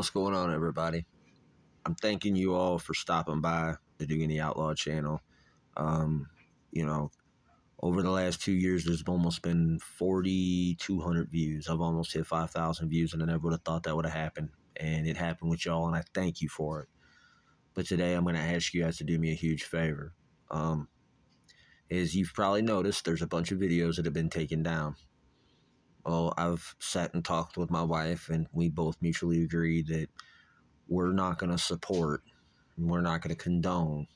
What's going on, everybody? I'm thanking you all for stopping by the the Outlaw channel. Um, you know, over the last two years, there's almost been 4,200 views. I've almost hit 5,000 views, and I never would have thought that would have happened. And it happened with y'all, and I thank you for it. But today, I'm going to ask you guys to do me a huge favor. Um, as you've probably noticed, there's a bunch of videos that have been taken down. Well, I've sat and talked with my wife, and we both mutually agree that we're not going to support, we're not going to condone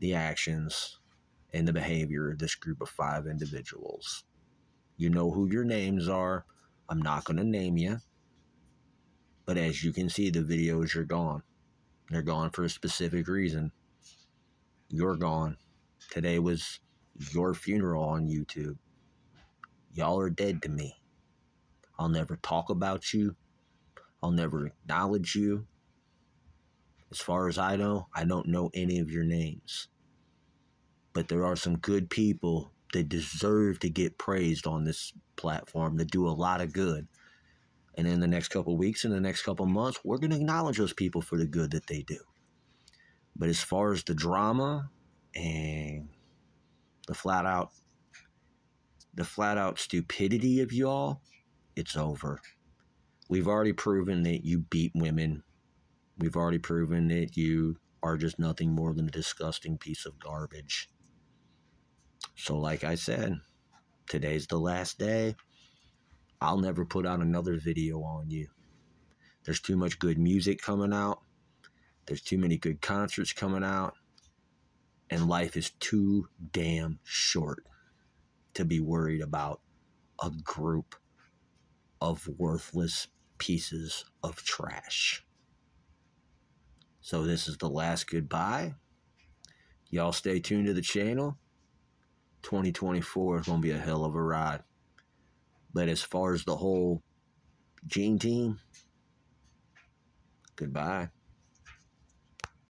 the actions and the behavior of this group of five individuals. You know who your names are. I'm not going to name you. But as you can see, the videos are gone. They're gone for a specific reason. You're gone. Today was your funeral on YouTube. Y'all are dead to me. I'll never talk about you. I'll never acknowledge you. As far as I know, I don't know any of your names. But there are some good people that deserve to get praised on this platform that do a lot of good. And in the next couple weeks, in the next couple months, we're going to acknowledge those people for the good that they do. But as far as the drama and the flat out the flat out stupidity of y'all, it's over. We've already proven that you beat women. We've already proven that you are just nothing more than a disgusting piece of garbage. So, like I said, today's the last day. I'll never put out another video on you. There's too much good music coming out. There's too many good concerts coming out. And life is too damn short to be worried about a group of worthless pieces of trash. So, this is the last goodbye. Y'all stay tuned to the channel. 2024 is going to be a hell of a ride. But as far as the whole Gene team, goodbye.